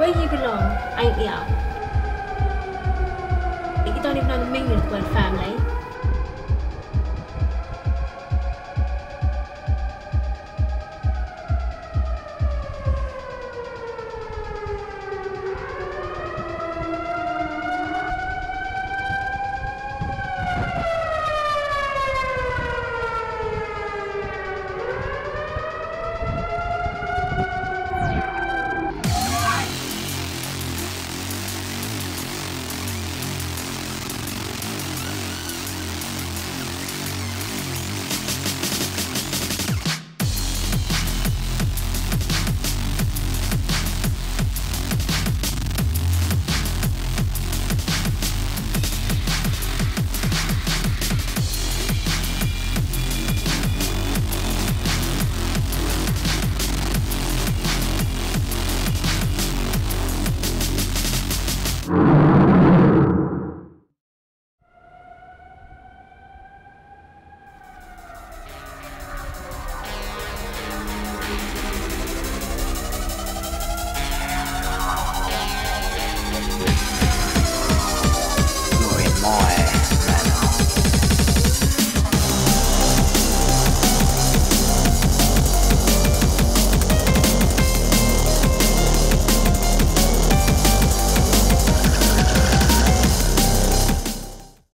Where you belong, ain't here. You don't even know the meaning of the word family.